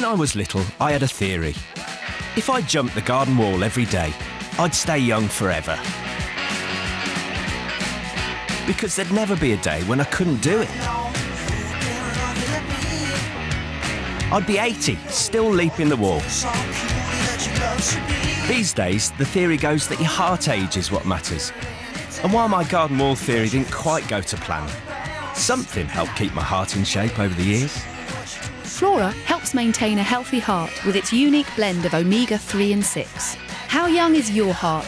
When I was little, I had a theory. If I jumped the garden wall every day, I'd stay young forever. Because there'd never be a day when I couldn't do it. I'd be 80, still leaping the wall. These days, the theory goes that your heart age is what matters. And while my garden wall theory didn't quite go to plan, something helped keep my heart in shape over the years. Flora helps maintain a healthy heart with its unique blend of omega 3 and 6. How young is your heart?